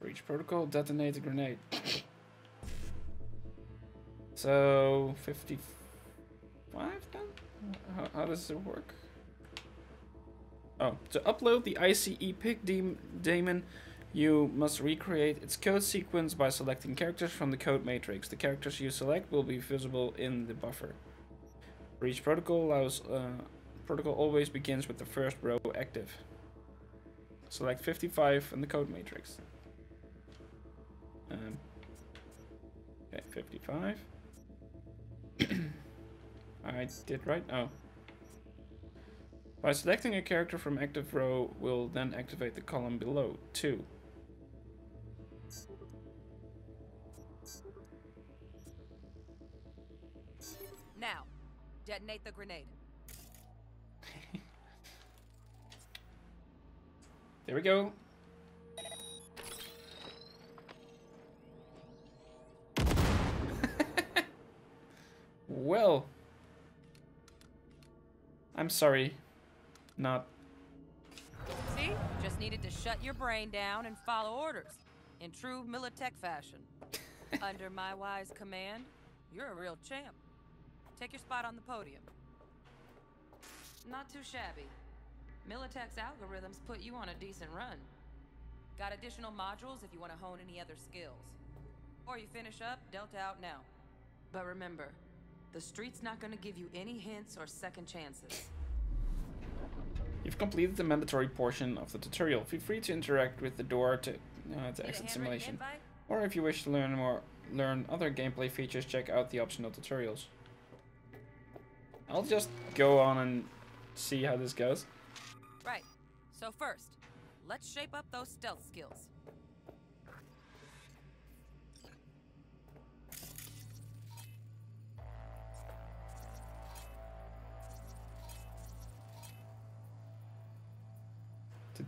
Breach protocol, detonate a grenade. *coughs* so 55 then? How, how does it work? Oh, to upload the ICE pick daemon, you must recreate its code sequence by selecting characters from the code matrix. The characters you select will be visible in the buffer. Breach protocol allows uh, protocol always begins with the first row active. Select 55 in the code matrix. Um, okay, 55. *clears throat* I did right. Oh. By selecting a character from active row, we'll then activate the column below, 2. Now, detonate the grenade. *laughs* There we go. *laughs* well. I'm sorry. Not. See? Just needed to shut your brain down and follow orders. In true Militech fashion. *laughs* Under my wise command, you're a real champ. Take your spot on the podium. Not too shabby. Militech's algorithms put you on a decent run. Got additional modules if you want to hone any other skills. Or you finish up, Delta out now. But remember, the street's not gonna give you any hints or second chances. You've completed the mandatory portion of the tutorial. Feel free to interact with the door to, uh, to exit simulation. Or if you wish to learn more, learn other gameplay features, check out the optional tutorials. I'll just go on and see how this goes. Right. So first, let's shape up those stealth skills.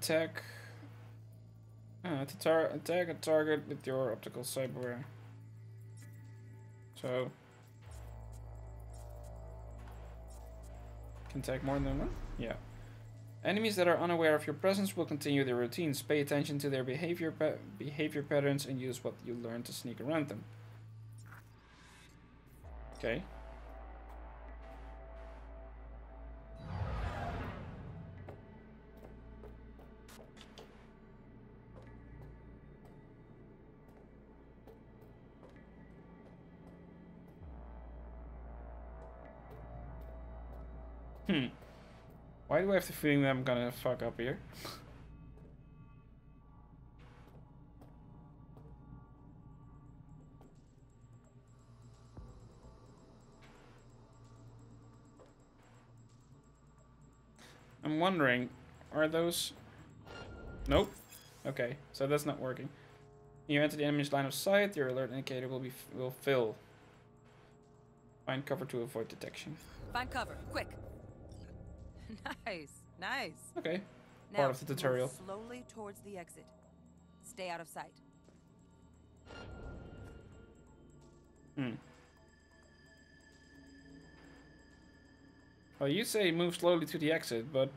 Attack... Uh, to attack a target with your optical cyberware. So... Can attack more than one? Yeah. Enemies that are unaware of your presence will continue their routines. Pay attention to their behavior pa behavior patterns and use what you learn to sneak around them. Okay. Why do I have the feeling that I'm gonna fuck up here? I'm wondering, are those... Nope. Okay, so that's not working. You enter the enemy's line of sight, your alert indicator will be will fill. Find cover to avoid detection. Find cover, quick. *laughs* nice, nice. Okay. Now, Part of the tutorial. slowly towards the exit. Stay out of sight. Hmm. Well, you say move slowly to the exit, but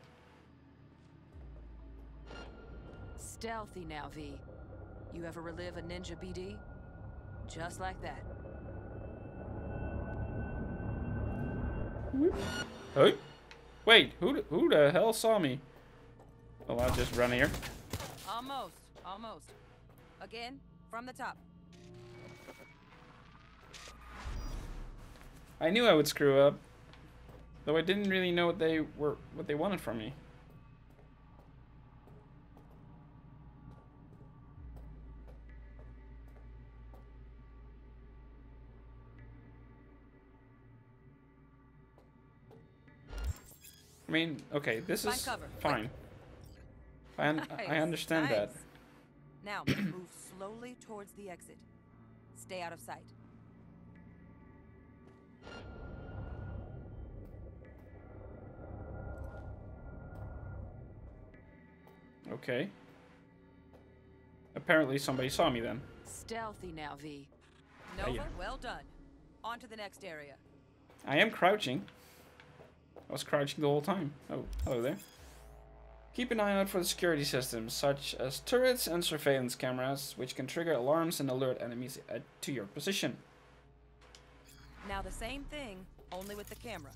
Stealthy now, V. You ever relive a ninja BD? Just like that. Hey? Wait, who the- who the hell saw me? Oh, I'll just run here. Almost, almost. Again, from the top. I knew I would screw up, though I didn't really know what they were what they wanted from me. I mean, okay, this Find is cover, fine. I, un I Nice, understand that. Now, move slowly towards the exit. Stay out of sight. Okay. Apparently somebody saw me then. Stealthy now, V. Nova, well done. On to the next area. I am crouching. I was crouching the whole time. Oh, hello there. Keep an eye out for the security systems, such as turrets and surveillance cameras, which can trigger alarms and alert enemies to your position. Now the same thing, only with the camera.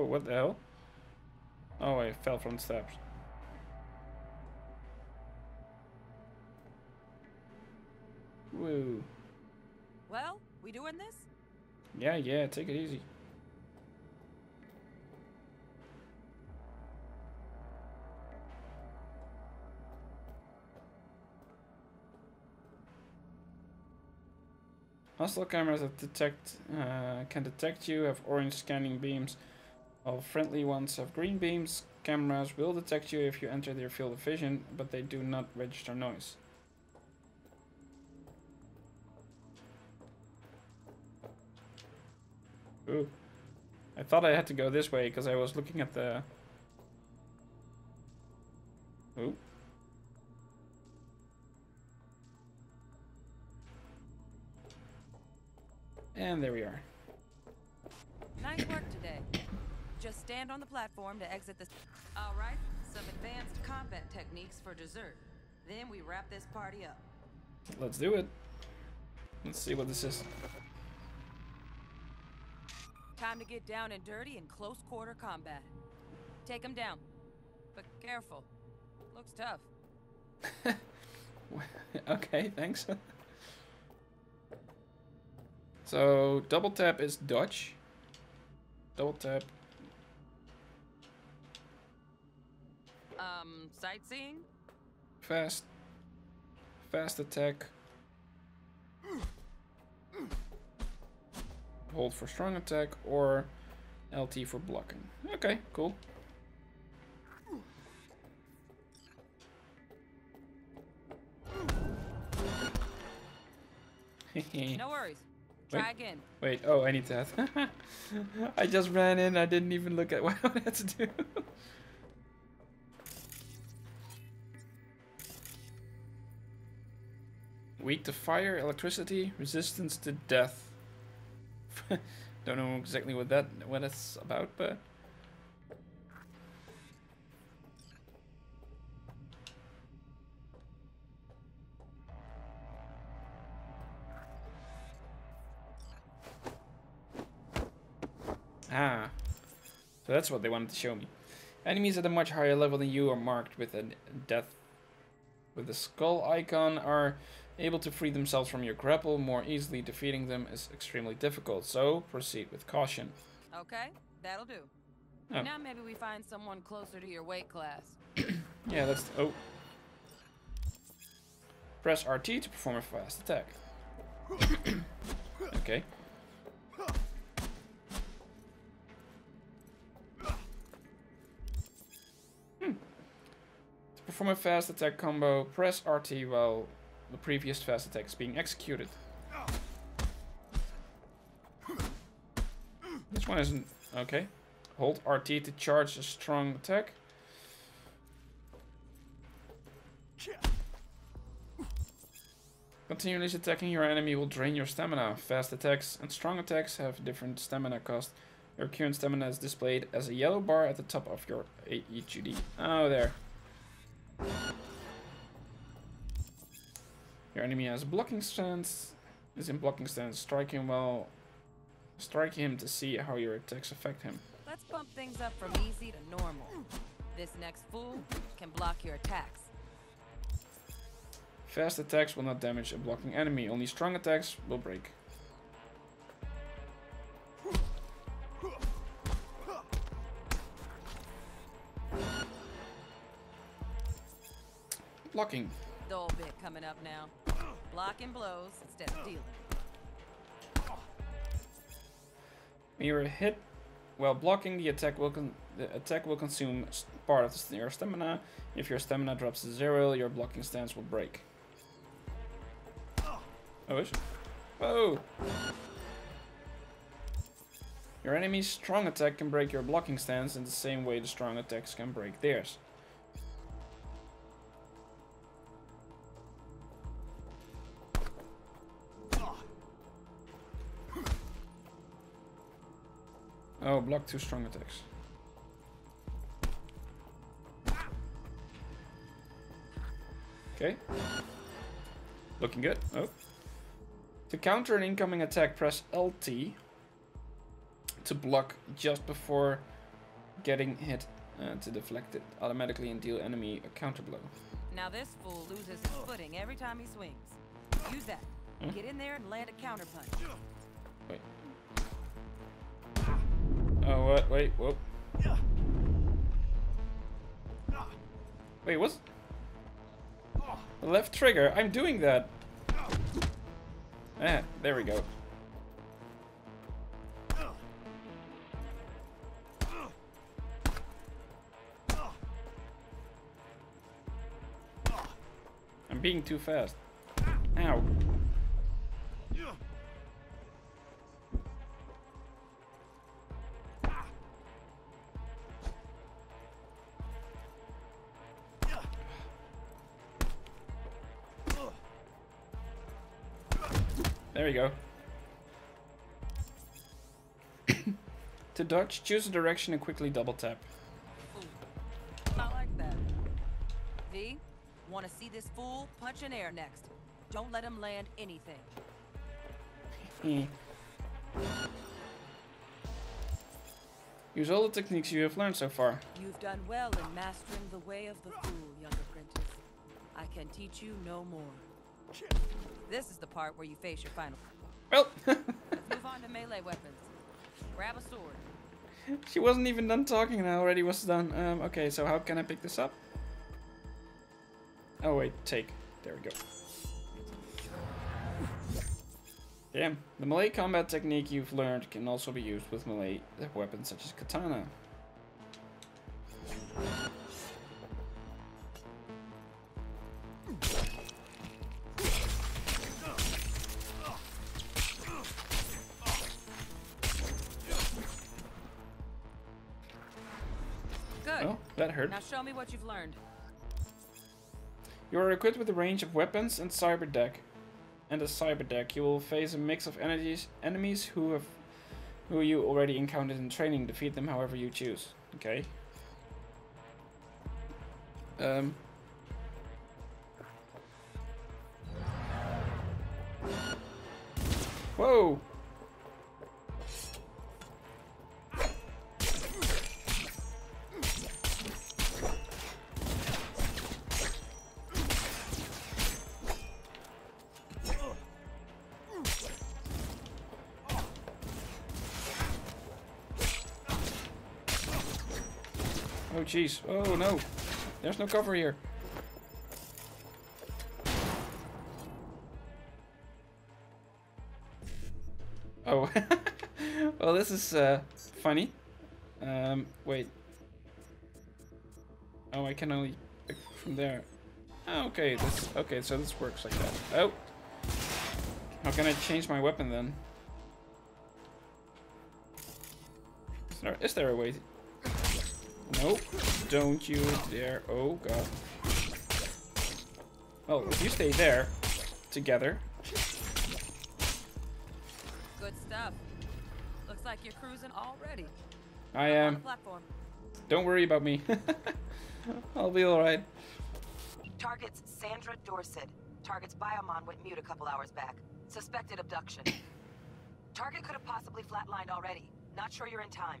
Whoa, what the hell? Oh, I fell from the steps. Woo. Well, we doing this? Yeah, yeah, take it easy. Hostile cameras that detect uh, can detect you have orange scanning beams, while friendly ones have green beams. Cameras will detect you if you enter their field of vision, but they do not register noise. Ooh. I thought I had to go this way because I was looking at the... Ooh. And there we are. Nice work stand on the platform to exit the... All right, some advanced combat techniques for dessert. Then we wrap this party up. Let's do it. Let's see what this is. Time to get down and dirty in close quarter combat. Take him down. But careful. Looks tough. *laughs* okay, thanks. *laughs* so double tap is dodge. Double tap. Um, sightseeing? Fast. Fast attack. Hold for strong attack or LT for blocking. Okay, cool. *laughs* no worries. Try Wait. again. Wait, oh, I need that. *laughs* I just ran in, I didn't even look at *laughs* what I had to do. Weak to fire, electricity, resistance to death. *laughs* Don't know exactly what that what that's about, but Ah. So that's what they wanted to show me. Enemies at a much higher level than you are marked with a death with the skull icon are able to free themselves from your grapple more easily. Defeating them is extremely difficult, so proceed with caution. Okay, that'll do. Oh. Now maybe we find someone closer to your weight class. *coughs* Yeah, that's oh. Press RT to perform a fast attack. *coughs* okay. Hmm. To perform a fast attack combo, press RT while the previous fast attacks being executed. This one isn't okay. Hold RT to charge a strong attack. Continuously attacking your enemy will drain your stamina. Fast attacks and strong attacks have different stamina cost. Your current stamina is displayed as a yellow bar at the top of your HUD. Oh, there. Your enemy has blocking stance. Is in blocking stance. Strike him while... Strike him to see how your attacks affect him. Let's bump things up from easy to normal. This next fool can block your attacks. Fast attacks will not damage a blocking enemy. Only strong attacks will break. Blocking. Dull bit coming up now. Blocking blows instead of dealing. When you are hit while blocking, the attack will the attack will consume part of your stamina. If your stamina drops to zero, your blocking stance will break. Oh? Oh! Your enemy's strong attack can break your blocking stance in the same way the strong attacks can break theirs. Oh, block two strong attacks. Okay. Looking good. Oh. To counter an incoming attack, press LT to block just before getting hit uh, to deflect it automatically and deal enemy a counter blow. Now this fool loses his footing every time he swings. Use that. Hmm? Get in there and land a counter punch. Wait. Oh, what? Wait, whoop. Wait, what's... The left trigger, I'm doing that. Ah, there we go. I'm being too fast. Ow. Dodge, choose a direction and quickly double tap. I like that. V, want to see this fool punch in air next. Don't let him land anything. *laughs* Use all the techniques you have learned so far. You've done well in mastering the way of the fool, young apprentice. I can teach you no more. This is the part where you face your final. Well. *laughs* Let's move on to melee weapons. Grab a sword. She wasn't even done talking and I already was done. Um, okay, so how can I pick this up? Oh wait, take. There we go. Damn, the melee combat technique you've learned can also be used with melee weapons such as katana. That hurt. Now show me what you've learned. You are equipped with a range of weapons and cyber deck. And a cyber deck, you will face a mix of enemies, enemies who have, who you already encountered in training. Defeat them however you choose. Okay. Um. Whoa! Jeez. Oh no. There's no cover here. Oh. *laughs* well, this is uh, funny. Um, wait. Oh, I can only pick from there. Oh, okay, this okay, so this works like that. Oh. How can I change my weapon then? Is there, is there a way? Nope. Don't you dare. Oh, God. Well, if you stay there, together. Good stuff. Looks like you're cruising already. I am. the platform. Don't worry about me. *laughs* I'll be alright. Target's Sandra Dorsett. Target's biomon went mute a couple hours back. Suspected abduction. Target could have possibly flatlined already. Not sure you're in time.